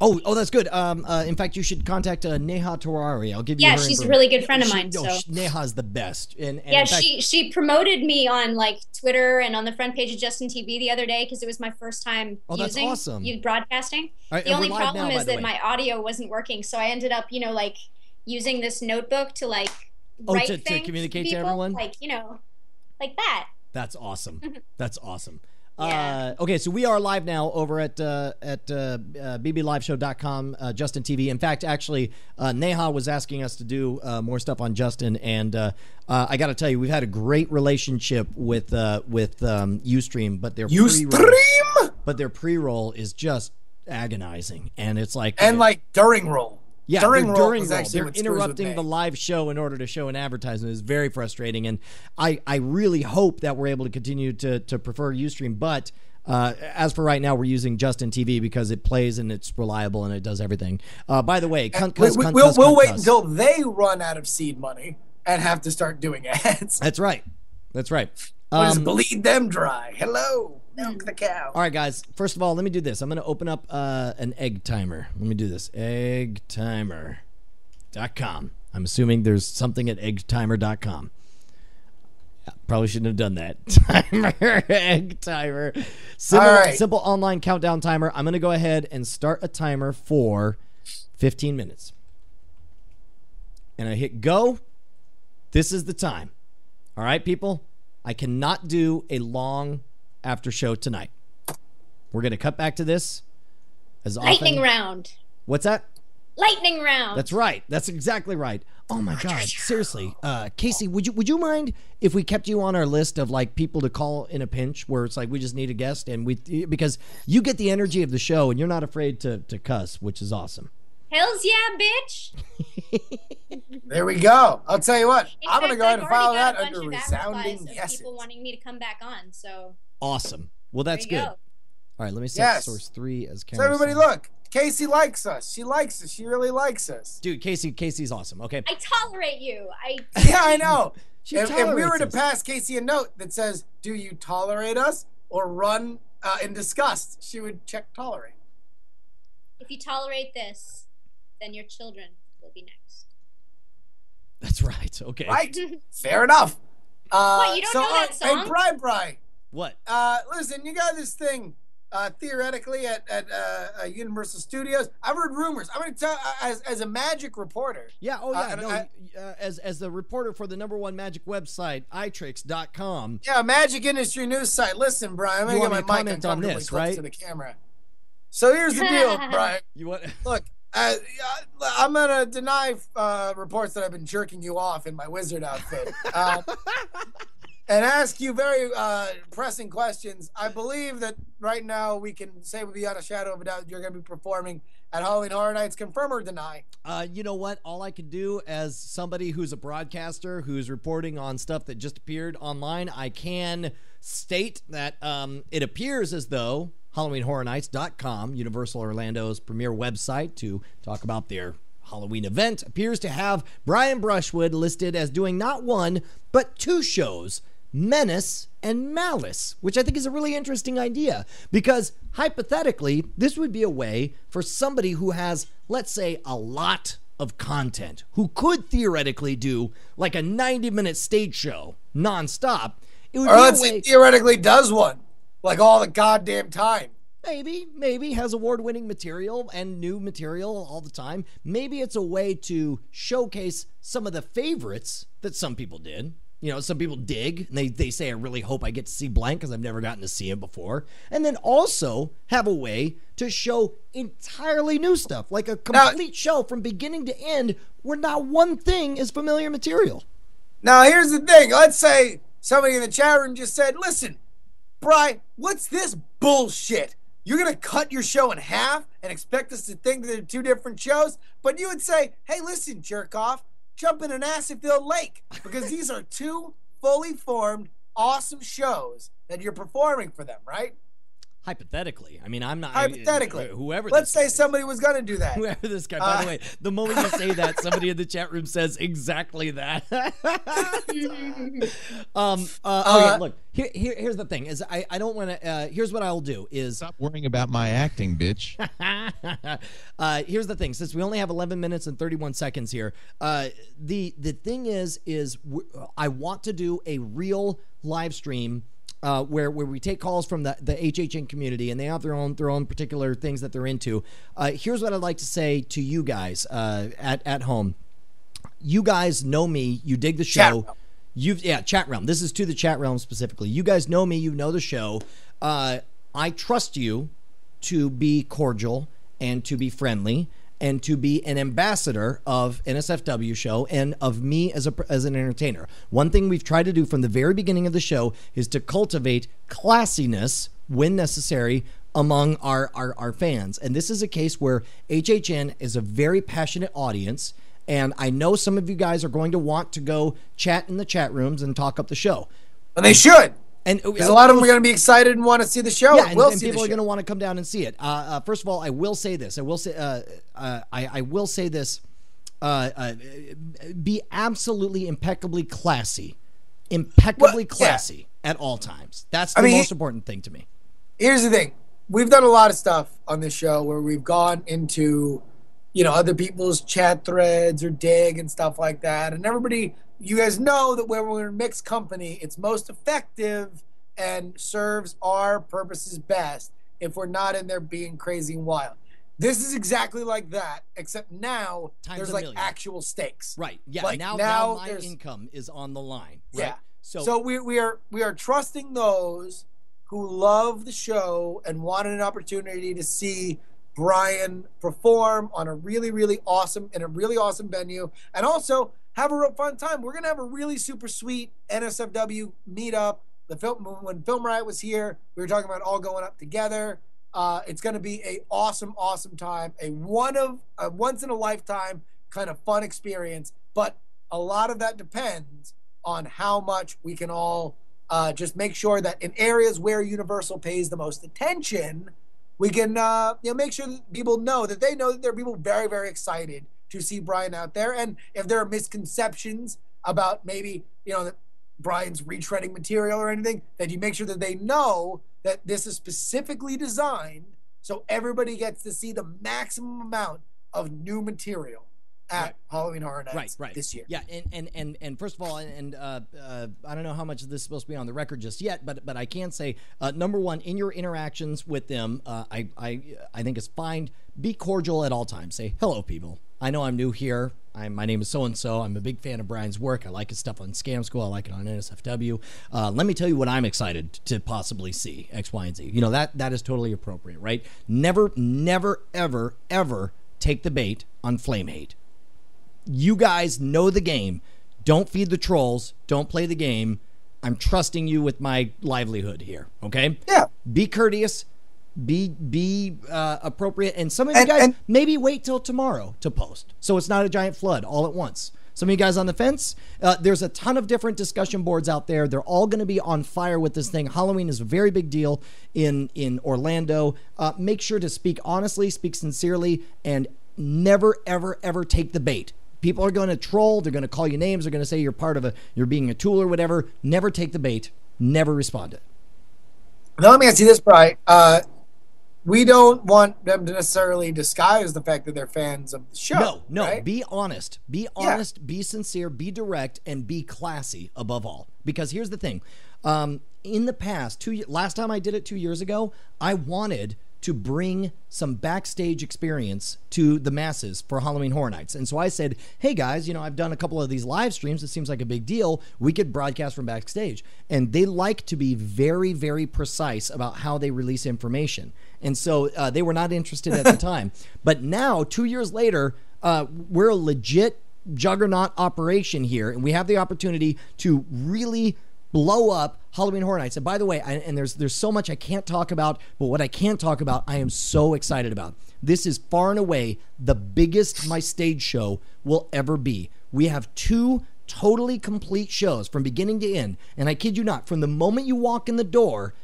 Oh, oh, that's good. Um, uh, in fact, you should contact uh, Neha Tawari. I'll give you. Yeah, she's a really good friend of mine, no, so- she- Neha's the best. And, and yeah, fact, she she promoted me on like Twitter and on the front page of Justin TV the other day because it was my first time Oh, that's using awesome. you broadcasting. Right, the only problem now, is that way. my audio wasn't working, so I ended up, you know, like using this notebook to like Oh, write to- to communicate to people, everyone? like you know, like that. That's awesome. That's awesome. Yeah. Uh, okay, so we are live now over at uh, at uh, uh, bbliveshow.com, uh, Justin TV. In fact, actually, uh, Neha was asking us to do uh, more stuff on Justin, and uh, uh, I got to tell you, we've had a great relationship with uh, with um, UStream, but their You pre-roll, stream but their pre-roll is just agonizing, and it's like and like during roll. Yeah, during they're during roll. They're what screws with interrupting the live show in order to show an advertisement. It's very frustrating, and I, I really hope that we're able to continue to to prefer UStream. But uh, as for right now, we're using Justin TV because it plays and it's reliable and it does everything. Uh, by the way, cunt, cuss, we, will we'll cunt, wait until they run out of seed money and have to start doing ads. That's right. That's right. We'll Um, bleed them dry. Hello, milk the cow. all right, guys. First of all, let me do this. I'm going to open up uh, an egg timer. Let me do this. Eggtimer.com. I'm assuming there's something at eggtimer.com. Yeah, Probably shouldn't have done that. Timer, egg timer. Simple, All right. simple online countdown timer. I'm going to go ahead and start a timer for 15 minutes. And I hit go. This is the time. All right, people? I cannot do a long after show tonight. We're going to cut back to this as often. Lightning round. What's that? Lightning round. That's right. That's exactly right. Oh my God! Seriously, uh, Casey, would you would you mind if we kept you on our list of like people to call in a pinch, where it's like we just need a guest and we because you get the energy of the show and you're not afraid to to cuss, which is awesome. Hells yeah, bitch. There we go. I'll tell you what. In I'm gonna go ahead I've and follow that under resounding replies of yeses. people wanting me to come back on. So Awesome. Well, that's there you good. go. All right, let me set Yes. source three as So camera. everybody, seven. look. Casey likes us. She likes us. She really likes us. dude. Casey, Casey's awesome. Okay, I tolerate you. I Yeah, I know. She if, if we were to us. pass Casey a note that says, "Do you tolerate us?" or run uh, in disgust, she would check tolerate. if you tolerate this, then your children will be next. that's right. Okay, Right? Fair enough. Uh, What, you don't so, know that uh, song? Hey, Bri, Bri. What? Uh, listen, you got this thing uh, theoretically at, at uh, uh, Universal Studios. I've heard rumors. I'm going to tell, uh, as, as a magic reporter, Yeah. Oh Uh, yeah. and no. I- uh, as as the reporter for the number one magic website, iTricks.com. yeah, Magic Industry News site. Listen, Brian, I'm going to get to my comment mic on uncomfortably this, right? to the camera. So here's the deal, Brian. You what? Look, uh, uh, I'm gonna deny uh, reports that I've been jerking you off in my wizard outfit, um, and ask you very uh, pressing questions. I believe that right now we can say without a shadow of a doubt you're gonna be performing at Halloween Horror Nights. Confirm or deny? Uh, you know what? All I can do as somebody who's a broadcaster who's reporting on stuff that just appeared online, I can state that um, it appears as though HalloweenHorrorNights.com, Universal Orlando's premier website to talk about their Halloween event, appears to have Brian Brushwood listed as doing not one, but two shows menace and malice, which I think is a really interesting idea because hypothetically, this would be a way for somebody who has, let's say, a lot of content, who could theoretically do like a 90 minute stage show nonstop. It would Or be let's a say theoretically does one, like all the goddamn time. maybe, maybe has award winning material and new material all the time. Maybe it's a way to showcase some of the favorites that some people did. You know, some people dig and they, they say, I really hope I get to see blank because I've never gotten to see him before. And then also have a way to show entirely new stuff, like a Now- complete show from beginning to end where not one thing is familiar material. Now here's the thing. Let's say somebody in the chat room just said, "Listen, Bry, what's this bullshit? You're gonna cut your show in half and expect us to think that they're two different shows?" But you would say, "Hey, listen, jerk off, jump in an acid-filled lake because these are two fully formed, awesome shows that you're performing for them, right?" Hypothetically, I mean, I'm not hypothetically. I, whoever. Let's say is, somebody was going to do that. Whoever this guy. By Uh, the way, the moment you say that, somebody in the chat room says exactly that. um. Uh, okay. Uh, look. Here, here. Here's the thing. Is I. I don't want to. Uh, here's what I'll do. Is Stop worrying about my acting, bitch. uh, here's the thing. Since we only have 11 minutes and 31 seconds here, uh, the the thing is, is w- I want to do a real live stream. Uh, where where we take calls from the, the HHN community and they have their own their own particular things that they're into. Uh, here's what I'd like to say to you guys uh, at at home. You guys know me. You dig the show. You've yeah, chat realm. This is to the chat realm specifically. You guys know me. You know the show. Uh, I trust you to be cordial and to be friendly and to be an ambassador of NSFW show and of me as a as an entertainer. One thing we've tried to do from the very beginning of the show is to cultivate classiness when necessary among our, our, our fans. And this is a case where HHN is a very passionate audience. And I know some of you guys are going to want to go chat in the chat rooms and talk up the show. And they should. And a lot of them are going to be excited and want to see the show. yeah, and will and people are going to want to come down and see it. Uh, uh, first of all, I will say this. I will say. Uh, uh, I, I will say this. Uh, uh, be absolutely impeccably classy, impeccably Well, yeah. classy at all times. That's the I mean, most important thing to me. Here's the thing. We've done a lot of stuff on this show where we've gone into, you know, other people's chat threads or dig and stuff like that. And everybody, you guys know that when we're in a mixed company, it's most effective and serves our purposes best if we're not in there being crazy and wild. This is exactly like that, except now Times there's like million. actual stakes. Right. Yeah. Like, now, now now my there's- income is on the line. Right? Yeah. So, So we, we are we are trusting those who love the show and wanted an opportunity to see Brian perform on a really really awesome in a really awesome venue and also have a real fun time. We're gonna have a really super sweet NSFW meetup. The film when Film Riot was here, we were talking about all going up together. Uh, it's to be a awesome, awesome time, a one of a once in a lifetime kind of fun experience. But a lot of that depends on how much we can all uh, just make sure that in areas where Universal pays the most attention, we can uh, you know make sure that people know that they know that there are people very very excited to see Brian out there, and if there are misconceptions about maybe you know that Brian's retreading material or anything, that you make sure that they know that this is specifically designed so everybody gets to see the maximum amount of new material at Right. Halloween Horror Nights right, right. this year. Yeah, and and and and first of all, and uh, uh, I don't know how much of this is supposed to be on the record just yet, but but I can say, uh, number one, in your interactions with them, uh, I I I think it's fine. Be cordial at all times. Say hello, people. I know I'm new here. I'm, my name is so and so. I'm a big fan of Brian's work. I like his stuff on Scam School. I like it on NSFW. Uh, let me tell you what I'm excited to possibly see X, Y, and Z. You know that that is totally appropriate, right? Never, never, ever, ever take the bait on flame hate you guys know the game. Don't feed the trolls. Don't play the game. I'm trusting you with my livelihood here. Okay. Yeah. Be courteous. Be be uh, appropriate. And some of you And- guys and- maybe wait till tomorrow to post, so it's not a giant flood all at once. Some of you guys on the fence. Uh, there's a ton of different discussion boards out there. They're all going to be on fire with this thing. Halloween is a very big deal in in Orlando. Uh, make sure to speak honestly, speak sincerely, and never ever ever take the bait. People are going to troll. They're going to call you names. They're going to say you're part of a you're being a tool or whatever. Never take the bait. Never respond to it. Now let me ask you this, Brian. Uh, we don't want them to necessarily disguise the fact that they're fans of the show. No, no. right? Be honest. Be honest. Be sincere. Be direct, and be classy above all. Because here's the thing: um, in the past, two last time I did it two years ago, I wanted to bring some backstage experience to the masses for Halloween Horror Nights, and so I said, "Hey guys, you know I've done a couple of these live streams. It seems like a big deal. We could broadcast from backstage." And they like to be very, very precise about how they release information, and so uh, they were not interested at the time. But now, two years later, uh, we're a legit juggernaut operation here, and we have the opportunity to really blow up Halloween Horror Nights. And by the way, I, and there's there's so much I can't talk about, but what I can talk about, I am so excited about. This is far and away the biggest my stage show will ever be. We have two totally complete shows from beginning to end, and I kid you not, from the moment you walk in the door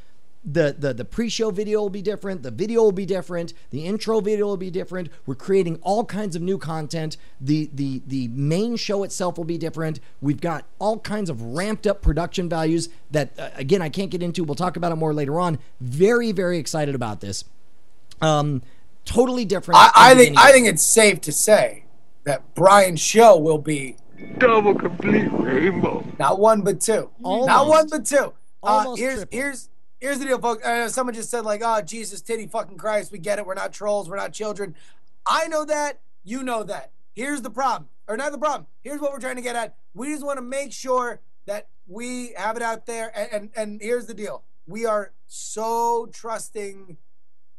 the, the the pre-show video will be different the video will be different the intro video will be different we're creating all kinds of new content the the the main show itself will be different we've got all kinds of ramped up production values that uh, again i can't get into we'll talk about it more later on very very excited about this um totally different I, I think I think it's safe to say that Brian's show will be double complete rainbow. not one but two. Not one but two. Uh, here's triple. here's here's the deal, folks. Uh, someone just said like, "Oh, Jesus, titty, fucking Christ, we get it. We're not trolls. We're not children." I know that. You know that. Here's the problem, or not the problem. Here's what we're trying to get at. We just want to make sure that we have it out there. And and, and here's the deal. We are so trusting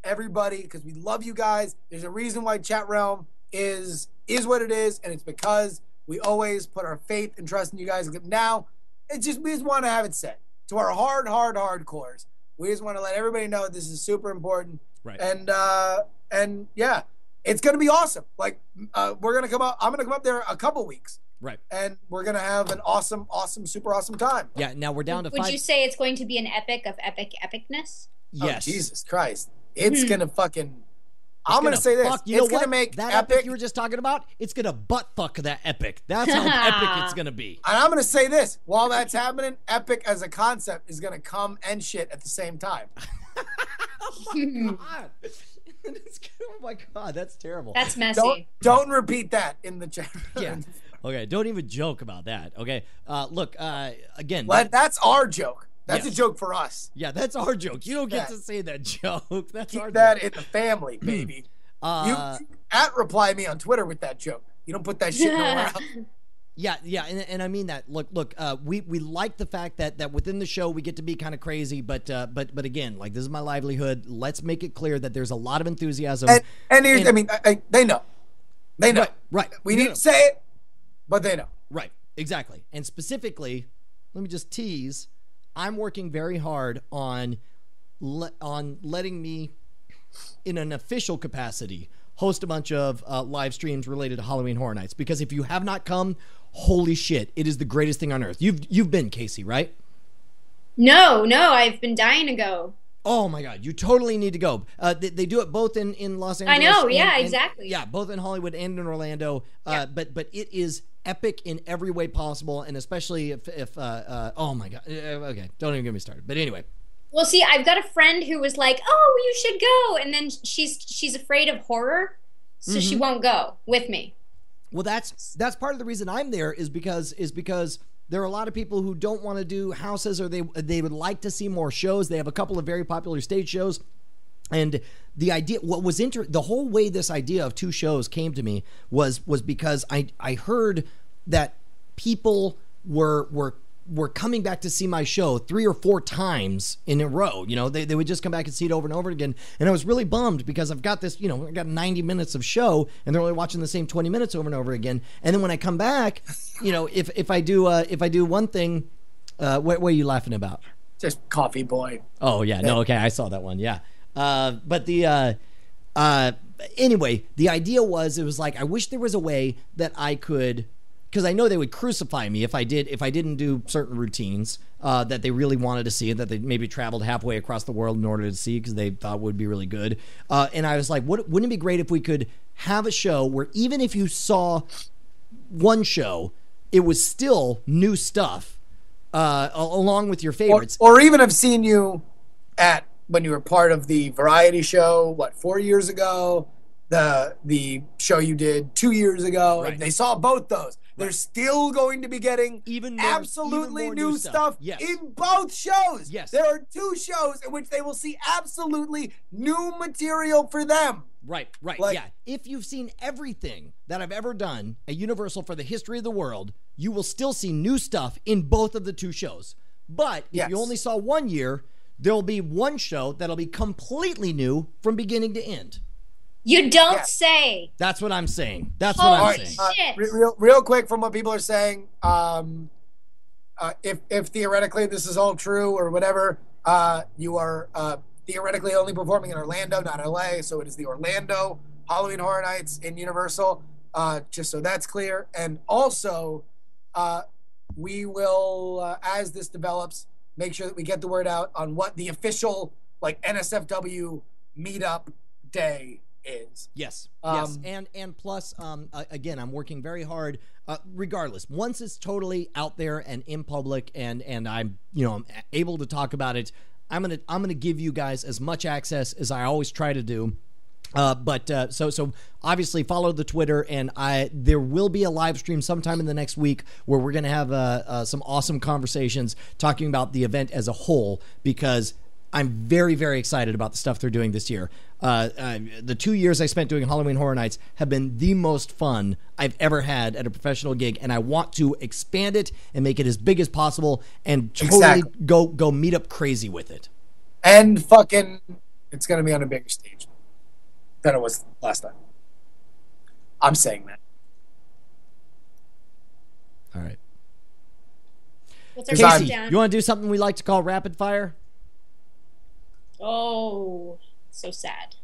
everybody because we love you guys. There's a reason why Chat Realm is is what it is, and it's because we always put our faith and trust in you guys. Now, it's just we just want to have it set to our hard, hard, hardcores. We just want to let everybody know this is super important, Right. and uh, and yeah, it's gonna be awesome. Like uh, we're gonna come up. I'm gonna come up there a couple weeks, right and we're gonna have an awesome, awesome, super awesome time. yeah now we're down to Would five you say it's going to be an epic of epic epicness? yes Oh, Jesus Christ, it's Hmm. gonna fucking. I'm gonna, gonna say this. fuck- you it's know gonna what? make that epic you were just talking about. It's gonna butt fuck that epic. That's how epic it's gonna be. And I'm gonna say this: while that's happening, Epic as a concept is gonna come and shit at the same time. oh my God. Oh my god, that's terrible. That's messy. Don't don't repeat that in the chat. yeah. Okay, don't even joke about that. Okay. Uh, look, uh, again. Let, that's our joke. That's Yes. a joke for us. yeah, that's our joke. You don't get that. to say that joke. That's our Keep that joke. in the family, baby. Uh, you at reply me on Twitter with that joke. You don't put that shit nowhere else. Yeah, yeah, and, and I mean that. Look, look, uh, we we like the fact that that within the show we get to be kind of crazy, but uh, but but again, like this is my livelihood. Let's make it clear that there's a lot of enthusiasm. And and here's, And- I mean, I, I, they know, they know. right, right. We No, need to say it, but they know. Right, exactly. And specifically, let me just tease. I'm working very hard on le- on letting me, in an official capacity, host a bunch of uh, live streams related to Halloween Horror Nights. Because if you have not come, holy shit, it is the greatest thing on earth. You've you've been Casey, right? no, no, I've been dying to go. Oh my God, you totally need to go. Uh, they, they do it both in, in Los Angeles. I know, yeah, and- and- exactly. Yeah, both in Hollywood and in Orlando. Uh, Yeah. But but it is epic in every way possible, and especially if if uh, uh, oh my God, Uh, okay, don't even get me started. But anyway, Well, see, I've got a friend who was like, "Oh, you should go," and then she's she's afraid of horror, so Mm-hmm. she won't go with me. well that's that's part of the reason I'm there is because is because there are a lot of people who don't want to do houses or they they would like to see more shows. They have a couple of very popular stage shows. And the idea, what was inter, the whole way this idea of two shows came to me was was because I I heard that people were were were coming back to see my show three or four times in a row. You know, they, they would just come back and see it over and over again. And I was really bummed because I've got this, you know, I got 90 minutes of show and they're only watching the same 20 minutes over and over again. And then when I come back, you know, if if I do uh, if I do one thing, uh, what, what are you laughing about? Just coffee boy. Oh yeah, no, okay, I saw that one. Yeah, uh, but the uh, uh, anyway, the idea was it was like I wish there was a way that I could, because I know they would crucify me if I did if I didn't do certain routines uh, that they really wanted to see and that they maybe traveled halfway across the world in order to see because they thought would be really good. Uh, and I was like, what, wouldn't it be great if we could have a show where even if you saw one show, it was still new stuff. Uh, along with your Or, favorites, or even have seen you at when you were part of the variety show. What four years ago? The the show you did two years ago. Right. They saw both those. They're still going to be getting even more, absolutely even more new, stuff, Yes. in both shows. Yes. There are two shows in which they will see absolutely new material for them. Right, right. Like- yeah. If you've seen everything that I've ever done at Universal for the history of the world, you will still see new stuff in both of the two shows. But if Yes. you only saw one year, there'll be one show that'll be completely new from beginning to end. You don't Yeah. say. That's what I'm saying. That's what Oh, I'm Alright, saying. Uh, real, real quick from what people are saying, um, uh, if if theoretically this is all true or whatever, uh, you are uh, theoretically only performing in Orlando, not LA. So it is the Orlando Halloween Horror Nights in Universal. Uh, just so that's clear, and also uh, we will, uh, as this develops, make sure that we get the word out on what the official like NSFW meetup day is. Yes, yes, Um, and and plus, um, uh, again, I'm working very hard. Uh, regardless, once it's totally out there and in public, and and I'm you know I'm able to talk about it, I'm gonna I'm gonna give you guys as much access as I always try to do. Uh, but uh, so so obviously follow the Twitter and I there will be a live stream sometime in the next week where we're gonna have uh, uh, some awesome conversations talking about the event as a whole because I'm very very excited about the stuff they're doing this year. Uh, uh, the two years I spent doing Halloween Horror Nights have been the most fun I've ever had at a professional gig, and I want to expand it and make it as big as possible and totally Exactly. go go meet up crazy with it. And fucking, it's gonna be on a bigger stage than it was last time. I'm saying that. All right. What's our Casey, countdown? you want to do something we like to call rapid fire? Oh, so sad.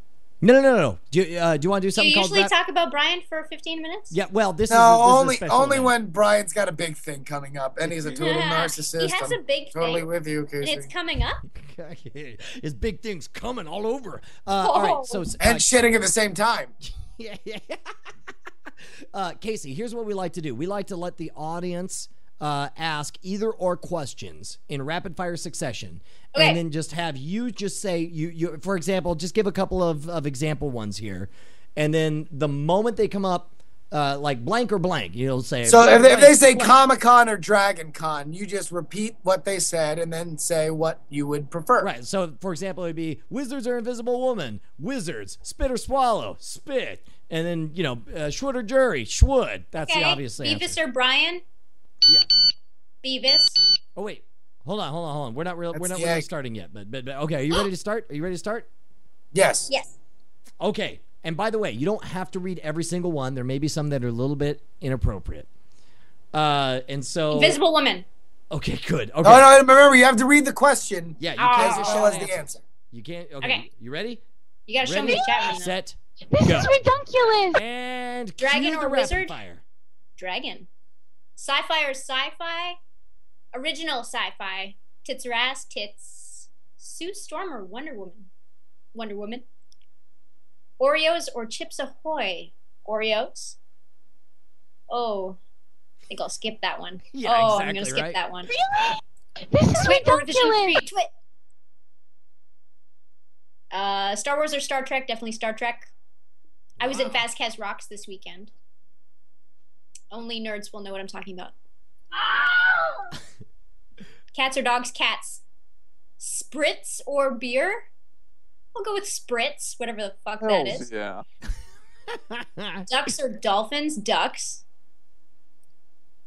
No, no, no, no. Do you, uh, do you want to do something? Do you something called usually talk about Brian for 15 minutes? Yeah, well, this is No, this is a only special only event. when Brian's got a big thing coming up, and he's a total Yeah, narcissist. He has I'm a big thing. totally thing, with you, and Casey. it's coming up. His big thing's coming all over. Uh, All right, so uh, and shitting at the same time. yeah, yeah. uh, Casey, here's what we like to do. We like to let the audience uh, ask either or questions in rapid fire succession, Okay. and then just have you just say you you. For example, just give a couple of of example ones here, and then the moment they come up. Uh, like blank or blank, you'll say. So if they, if they say. Comic Con or Dragon Con, you just repeat what they said and then say what you would prefer. Right. So, for example, it'd be wizards or invisible woman, wizards, spit or swallow, spit, and then you know, uh, shwood or jury, shwood. That's Okay. the obvious Beavis answer. or Brian? Yeah. Beavis. Oh wait, hold on, hold on, hold on. We're not real. We're not the really egg. starting yet. But, but but okay, are you ready to start? Are you ready to start? Yes. Yes. Okay. And by the way, you don't have to read every single one. There may be some that are a little bit inappropriate. Uh, and so Invisible woman. okay, good. Okay. Oh no! Remember, you have to read the question Yeah, you can't as just well shout as the answer. answer. You can't. Okay. Okay. You ready? You gotta show me the chat room. Set. This Go. is ridiculous. And Dragon cue or the rapid wizard? Fire. Dragon. Sci-fi or sci-fi? Original sci-fi. Tits or ass? Tits. Sue Storm or Wonder Woman? Wonder Woman. Oreos or Chips Ahoy? Oreos. Oh, I think I'll skip that one. Yeah, oh, I'm gonna skip right? that one. Really? This is Twit or Vision ridiculous. Free? Twit. Uh, Star Wars or Star Trek? Definitely Star Trek. I was at Wow. Fastcast Rocks this weekend. Only nerds will know what I'm talking about. Ah! Cats or dogs? Cats. Spritz or beer? I'll go with spritz, whatever the fuck that is. Yeah. Ducks or dolphins? Ducks.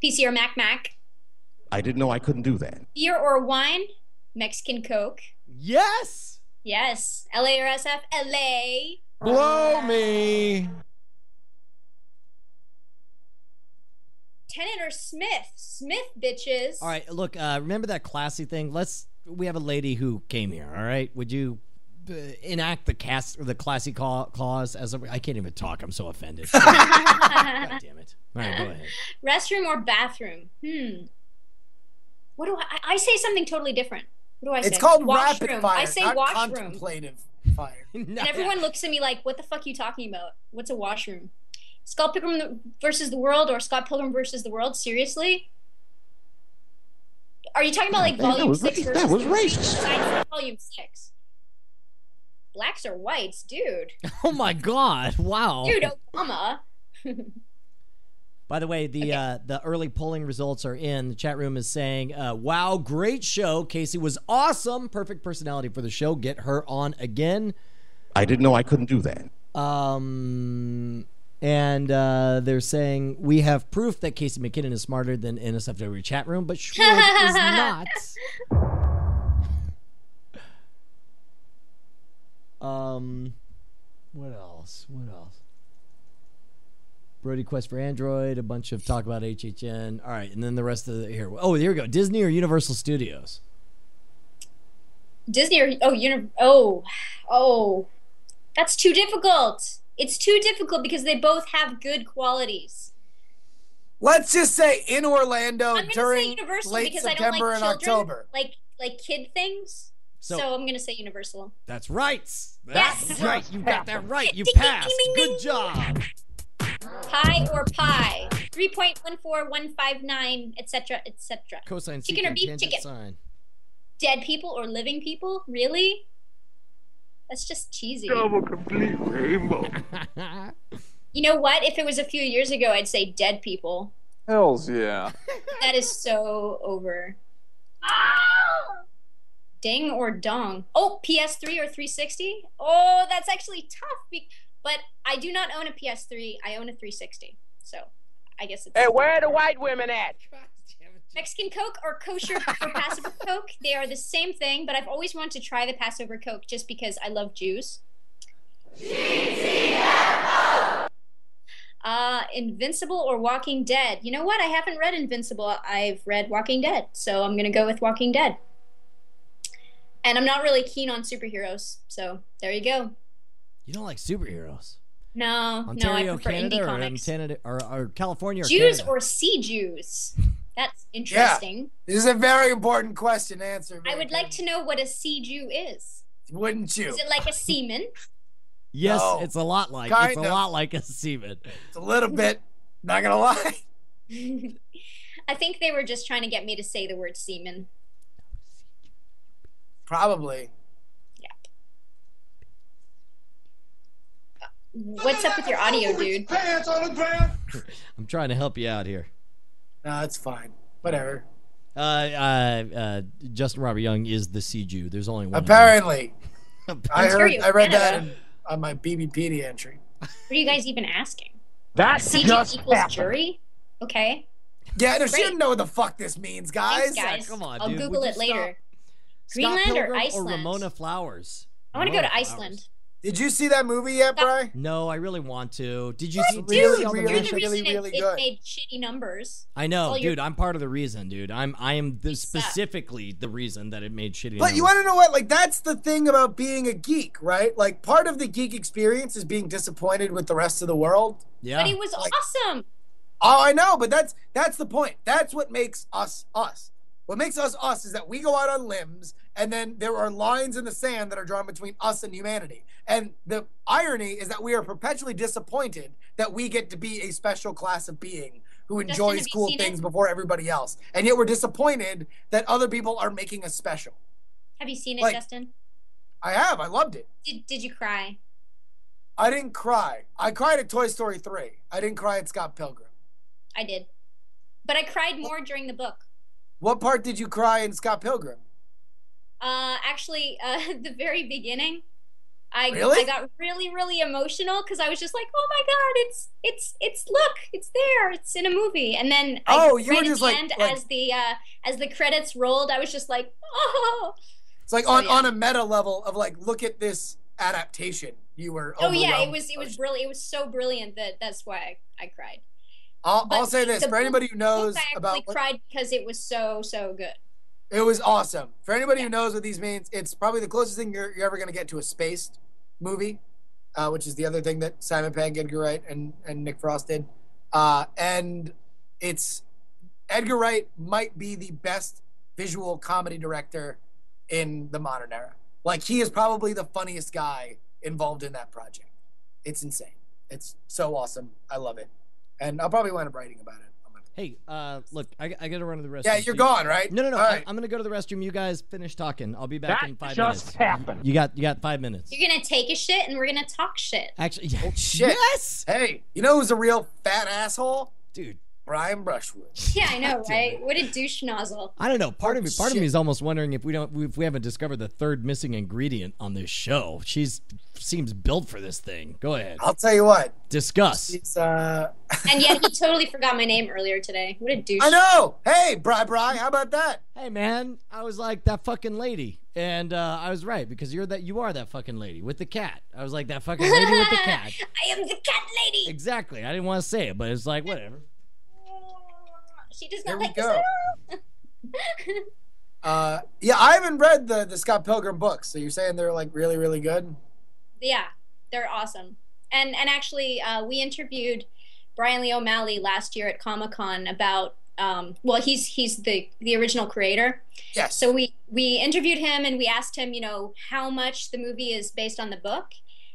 PC or Mac Mac? I didn't know I couldn't do that. Beer or wine? Mexican Coke. yes. Yes. LA or SF? LA. Blow me. Tennant or Smith? Smith, bitches. All right, look, uh, remember that classy thing? Let's. We have a lady who came here. All right, would you uh, enact the cast or the classy cla- clause as a? I can't even talk. I'm so offended. God damn it! All right, go ahead. Restroom or bathroom? Hmm. What do I? I- I say something totally different. What do I say? It's called washroom. rapid fire. I say not washroom. contemplative fire. And everyone looks at me like, "What the fuck are you talking about? What's a washroom?" Scott Pilgrim versus the World or Scott Pilgrim versus the World? Seriously? Are you talking about like Man, that volume was six versus That was racist. Volume six? Blacks or whites, dude? Oh my God! Wow. Dude, Obama. By the way, the uh, the early polling results are in. The chat room is saying, uh, "Wow, great show! Casey was awesome. Perfect personality for the show. Get her on again." I didn't know I couldn't do that. Um, and uh, they're saying we have proof that Casey McKinnon is smarter than NSFW chat room, but Schwartz is not. Um, what else? What else? Brody Quest for Android, a bunch of talk about HHN. All right, and then the rest of the here. Oh, here we go. Disney or Universal Studios? Disney or oh, uni- oh, oh, that's too difficult. It's too difficult because they both have good qualities. Let's just say in Orlando I'm gonna say during Universal late because I don't September like and children. October. Like like kid things. So- So, I'm gonna say Universal. That's right. That's Yes. right. You got that right. You Ding, ding, passed. ding, ding, Good job. Pi or pi. Three point one four one five nine, etc., etc. Cosine Chicken or beef chicken? sine. Dead people or living people? Really? That's just cheesy. Double complete rainbow. You know what? If it was a few years ago, I'd say dead people. Hells yeah. That is so over. Ding or dong? Oh, PS3 or 360? Oh, that's actually tough. Be- but I do not own a PS3. I own a 360. So I guess it's Hey, where are the white women at? Mexican Coke or kosher or Passover Coke. They are the same thing, but I've always wanted to try the Passover Coke just because I love Jews. Uh, Invincible or Walking Dead? You know what? I haven't read Invincible. I've read Walking Dead, so I'm gonna go with Walking Dead. And I'm not really keen on superheroes, so there you go. You don't like superheroes. No, no, I prefer Canada, indie or, comics. Canada, or, or California or Jews Canada? or sea Jews? That's interesting. Yeah. This is a very important question to answer. I would like to know what a sea Jew is. Wouldn't you? Is it like a seaman? Yes, No. it's a lot like it's Kind a lot like a seaman. It's a little bit. Not gonna lie. I think they were just trying to get me to say the word seaman. Probably. Uh, what's up with your audio, dude? I'm trying to help you out here. No, it's fine. Whatever. Uh, uh, uh, Justin Robert Young is the sea Jew. There's only one. Apparently, I heard. I read that in, on my BBpedia entry. What are you guys even asking? That Sea Jew just equals happened. jury? Okay. Yeah, no, she Great. didn't know what the fuck this means, guys. Thanks, guys. come on, I'll dude. Google Would it later. Scott Greenland or Pilgrim Iceland? Or Ramona Flowers. I want to go Ramona to Flowers. Iceland. Did you see that movie yet, Bry? No, I really want to. Did you see? dude? did you see really, all the You're really, the mashups? reason really, it, really it made shitty numbers. I know, all your- dude. I'm part of the reason, dude. I'm I am the, specifically the reason that it made shitty. Numbers. But you want to know what? Like, that's the thing about being a geek, right? Like, part of the geek experience is being disappointed with the rest of the world. Yeah. But it was Like- awesome. Oh, I know, but that's that's the point. That's what makes us us. What makes us us is that we go out on limbs, and then there are lines in the sand that are drawn between us and humanity. And the irony is that we are perpetually disappointed that we get to be a special class of being who Justin, enjoys cool things it? before everybody else, and yet we're disappointed that other people are making us special. Have you seen it, Like- Justin? I have. I loved it. Did, did you cry? I didn't cry. I cried at Toy Story 3. I didn't cry at Scott Pilgrim. I did. But I cried more during the book. What part did you cry in Scott Pilgrim? Uh, actually, uh, the very beginning, I Really? I got really really emotional because I was just like, oh my god, it's it's it's look, it's there, it's in a movie. And then Oh, I, you were right at just the like- end, like- as the uh, as the credits rolled, I was just like, oh, It's like So, on, yeah. on a meta level of like, look at this adaptation. You were. oh yeah, it was it was brilliant. It was so brilliant that that's why I, I cried. I'll, I'll say this for anybody who knows I about what, cried because it was so so good. it was awesome. For anybody who knows what these means, it's probably the closest thing you're, you're ever going to get to a spaced movie, uh, which is the other thing that Simon Pegg, Edgar Wright, and, and Nick Frost did. Uh, and it's Edgar Wright might be the best visual comedy director in the modern era. Like he is probably the funniest guy involved in that project. It's insane. It's so awesome. I love it, and I'll probably wind up writing about it. Hey, uh, look, I, I got to run to the restroom. Yeah, you're you- gone, right? No, no, no. All I, right. I'm gonna go to the restroom. You guys finish talking. I'll be back That in five just minutes. happened. You got you got five minutes. You're gonna take a shit and we're gonna talk shit. Actually, yeah. Oh, shit. Yes, Hey, you know who's a real fat asshole? dude. Brian Brushwood. Yeah, I know, right? What a douche nozzle. I don't know. Part of me, part of me is almost wondering if we don't, if we haven't discovered the third missing ingredient on this show. She's seems built for this thing. Go ahead, I'll tell you what. discuss. It's uh And yet he totally forgot my name earlier today. What a douche. I know. Hey, Bri Bri, how about that? Hey, man, I was like that fucking lady, and uh, I was right because you're that you are that fucking lady with the cat. I was like that fucking lady with the cat. I am the cat lady. Exactly. I didn't want to say it, but it's like whatever. She does not like this go. at all. Uh yeah, I haven't read the the Scott Pilgrim books, so you're saying they're like really, really good? yeah, they're awesome. And and actually, uh, we interviewed Brian Lee O'Malley last year at Comic Con about Um, well, he's he's the the original creator. Yes. So we we interviewed him and we asked him, you know, how much the movie is based on the book,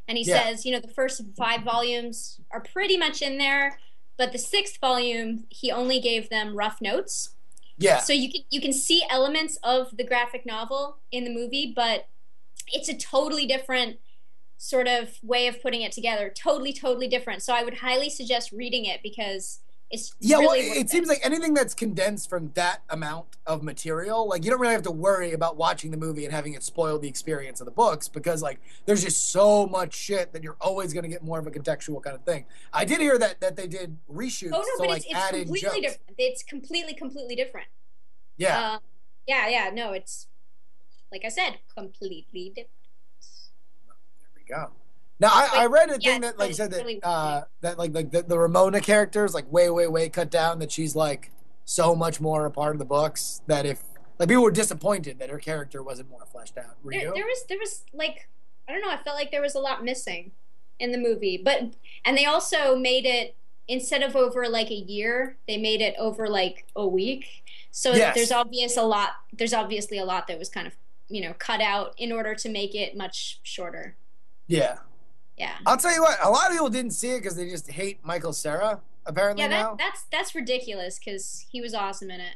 and he Yeah. says, you know, the first five volumes are pretty much in there, but the sixth volume he only gave them rough notes. yeah. So you can you can see elements of the graphic novel in the movie, but it's a totally different sort of way of putting it together. Totally, totally different. So I would highly suggest reading it because it's Yeah, really well, worth it seems like anything that's condensed from that amount of material, like you don't really have to worry about watching the movie and having it spoil the experience of the books because like there's just so much shit that you're always going to get more of a contextual kind of thing. I did hear that that they did reshoots Oh no, to but like it's, it's completely jokes. different. It's completely, completely different. Yeah, Uh, yeah, yeah. No, it's like I said, completely different. there we go. Now I, I read a yeah, thing that like said that really- uh that like like the, the Ramona character is like way way way cut down that she's like so much more a part of the books that if like people were disappointed that her character wasn't more fleshed out. Were There, you? there was, there was like, I don't know. I felt like there was a lot missing in the movie, but and they also made it instead of over like a year, they made it over like a week. So Yes. there's obvious a lot. There's obviously a lot that was kind of you know cut out in order to make it much shorter. yeah. Yeah. I'll tell you what, a lot of people didn't see it because they just hate Michael Cera, apparently Yeah, now. that, that's that's ridiculous because he was awesome in it.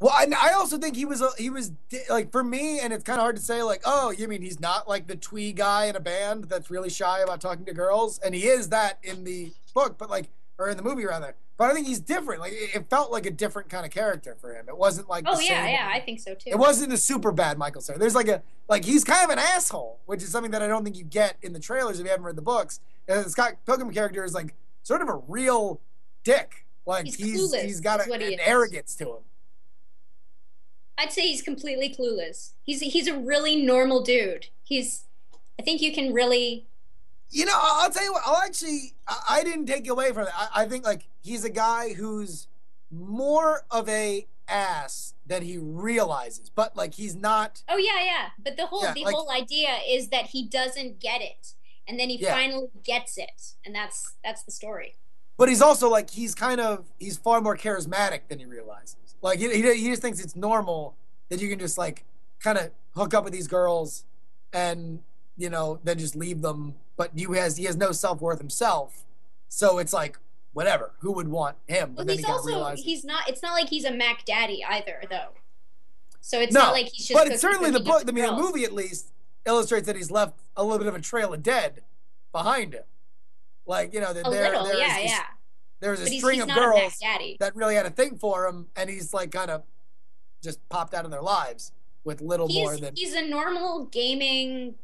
well, I, I also think he was a, he was like for me, and it's kind of hard to say like, oh, you mean he's not like the twee guy in a band that's really shy about talking to girls, and he is that in the book, but like or in the movie rather. But I think he's different. Like it, felt like a different kind of character for him. It wasn't like Oh the yeah, yeah, I think so too. It wasn't a super bad Michael Cera. There's like a like he's kind of an asshole, which is something that I don't think you get in the trailers if you haven't read the books. And the Scott Pilgrim character is like sort of a real dick. Like He's he's he's got a, he an is. arrogance to him. I'd say he's completely clueless. He's he's a really normal dude. He's I think you can really You know, I'll tell you what. I'll actually, I, I didn't take away from it. I, I think like he's a guy who's more of a ass than he realizes, but like he's not. Oh yeah, yeah. But the whole Yeah, the like- whole idea is that he doesn't get it, and then he Yeah. finally gets it, and that's that's the story. But he's also like he's kind of he's far more charismatic than he realizes. Like he, he, he just thinks it's normal that you can just like kind of hook up with these girls, and you know then just leave them. But you has he has no self worth himself, so it's like whatever. Who would want him? But Well, then he's he also realizes. he's not. It's not like he's a Mac Daddy either, though. So it's no, not like he's just. but it's certainly the book. I mean, the movie at least illustrates that he's left a little bit of a trail of dead behind him. Like you know, that A there, little, there is yeah, this- yeah. there's a But string he's of a Mac girls that really had a thing for him, and he's like kind of just popped out of their lives with little more than. he's a normal gaming,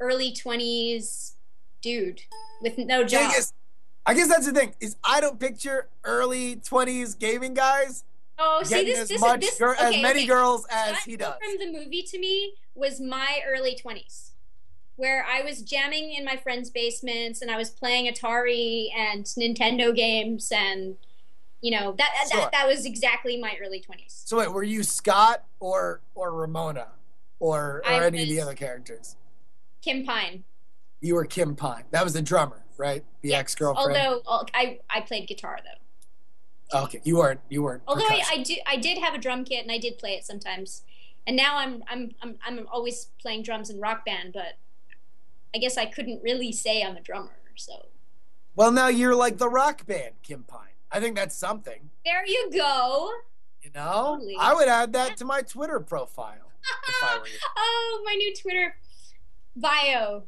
early twenties dude with no Yeah. I guess, I guess that's the thing is I don't picture early twenties gaming guys oh, see this as this much this gir- as many okay. girls as he does. From the movie to me was my early 20s where I was jamming in my friends' basements and I was playing Atari and Nintendo games and you know that that, Sure. that, that was exactly my early 20s. So wait, were you Scott or or Ramona or or I any of the other characters? Kim Pine. You were Kim Pine. That was the drummer, right? The Yes. ex girlfriend. Although I I played guitar though. okay, you weren't. You weren't. Although I. I did I did have a drum kit and I did play it sometimes. And now I'm I'm I'm I'm always playing drums in rock band, but I guess I couldn't really say I'm a drummer. So Well, now you're like the rock band, Kim Pine. I think that's something. there you go. You know, Totally. I would add that to my Twitter profile if I were you. oh, my new Twitter bio.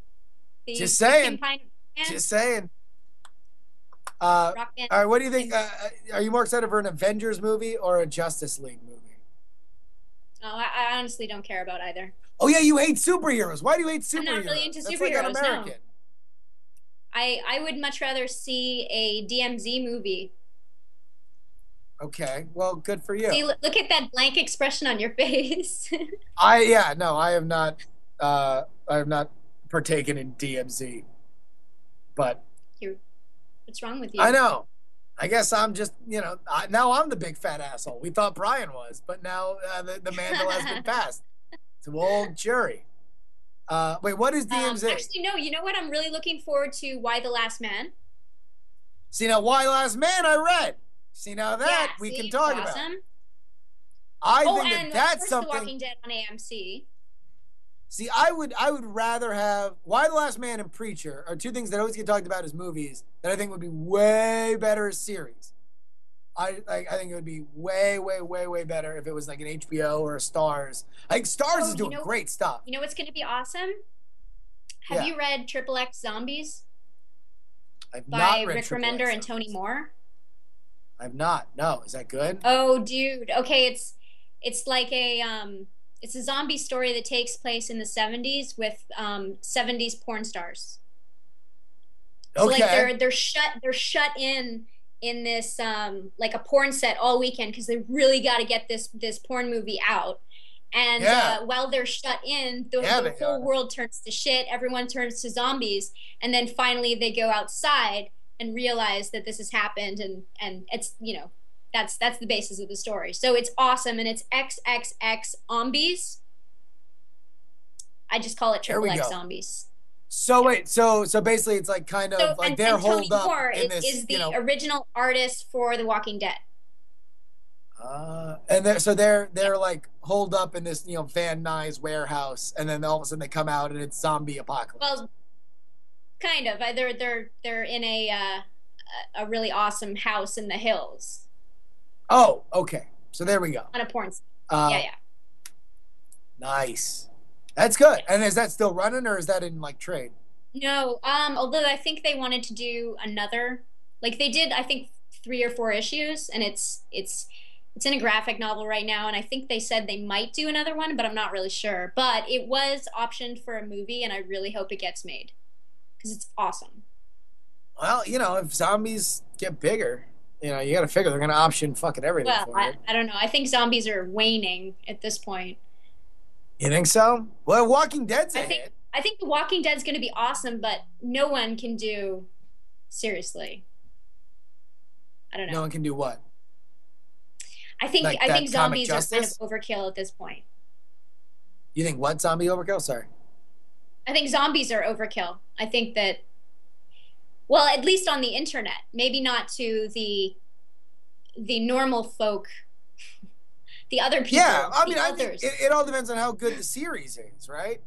Just saying. Kim Pine band, Just saying. Uh, all right, what do you think? Uh, are you more excited for an Avengers movie or a Justice League movie? Oh, I, I honestly don't care about either. Oh yeah, you hate superheroes. Why do you hate superheroes? I'm not really into That's like superheroes, no. I I would much rather see a DMZ movie. Okay, well, good for you. See, look, look at that blank expression on your face. I yeah, no, I have not. Uh, I have not partaken in DMZ, but You're, what's wrong with you? I know. I guess I'm just, you know, I, now I'm the big fat asshole. We thought Brian was, but now uh, the, the mantle has been passed to old Jerry. Uh, wait, what is Um, DMZ? actually, no. You know what? I'm really looking forward to Y the Last Man. See, now, Y Last Man, I read. See now that yeah, we see, can talk about. I oh, think that of that's something. The Walking Dead on AMC. See, I would I would rather have Y the Last Man and Preacher are two things that always get talked about as movies that I think would be way better as series. I like I think it would be way way way way better if it was like an HBO or a Starz. I think Starz Oh, is you doing know- great stuff. You know what's going to be awesome? Have Yeah. you read Triple X Zombies I've by not read Rick Remender and Tony Moore? I've not. No, is that good? Oh, dude. Okay, it's it's like a um, it's a zombie story that takes place in the '70s with um, '70s porn stars. So okay. like they're they're shut they're shut in in this um like a porn set all weekend because they really got to get this this porn movie out. And Yeah. uh, while they're shut in, the, Yeah, the whole are. world turns to shit. Everyone turns to zombies, and then finally they go outside and realize that this has happened, and and it's you know that's that's the basis of the story. So it's awesome, and it's XXX zombies. I just call it triple X zombies. so wait, so so basically it's like kind of So, like and, and Tony up Moore in is, this, is the you know. original artist for The Walking Dead. Uh, and they're so they're they're like holed up in this you know Van Nuys warehouse, and then all of a sudden they come out and it's zombie apocalypse. Well, kind of. They're they're they're in a uh, a a really awesome house in the hills oh, okay. So there we go. on a porn. set. Uh, yeah, yeah. Nice. That's good. And is that still running or is that in like trade? No, um, although I think they wanted to do another, like they did, I think three or four issues, and it's it's it's in a graphic novel right now, and I think they said they might do another one, but I'm not really sure. But it was optioned for a movie, and I really hope it gets made because it's awesome. Well, you know, if zombies get bigger, you know, you got to figure they're gonna option fucking everything Well, for I. I don't know. I think zombies are waning at this point. You think so? Well, Walking Dead's I think. I think The Walking Dead's going to be awesome, but no one can do seriously. I don't know. No one can do what? I think like I think zombies are kind of overkill at this point. You think what? Zombie overkill? Sorry. I think zombies are overkill. I think that well, at least on the internet, maybe not to the the normal folk, the other people. Yeah, I mean, I think it, it all depends on how good the series is, right?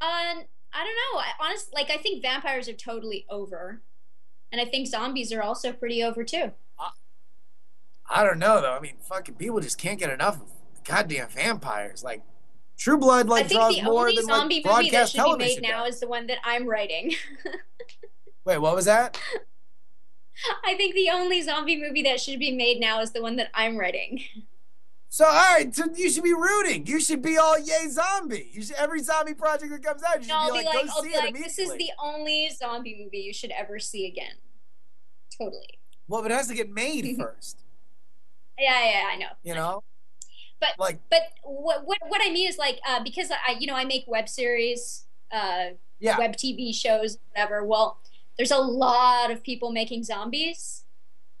Um, I don't know. I honestly like I think vampires are totally over. And I think zombies are also pretty over too. I don't know though. I mean, fucking people just can't get enough of goddamn vampires. Like True Blood, I like think draws the more only than zombie like movie that should be made television. now does. is the one that I'm writing. Wait, what was that? I think the only zombie movie that should be made now is the one that I'm writing. So all right, so you should be rooting. You should be all yay zombie. You should every zombie project that comes out, you should I'll be be like, like, go see be it like, this is the only zombie movie you should ever see again. Totally. Well, but it has to get made first. Yeah, yeah, I know. You know, But like but what what what I mean is like uh, because I you know I make web series, uh, yeah, web TV shows, whatever. Well, there's a lot of people making zombies.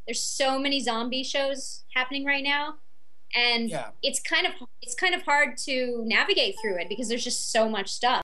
There's so many zombie shows happening right now, and yeah. it's kind of it's kind of hard to navigate through it because there's just so much stuff.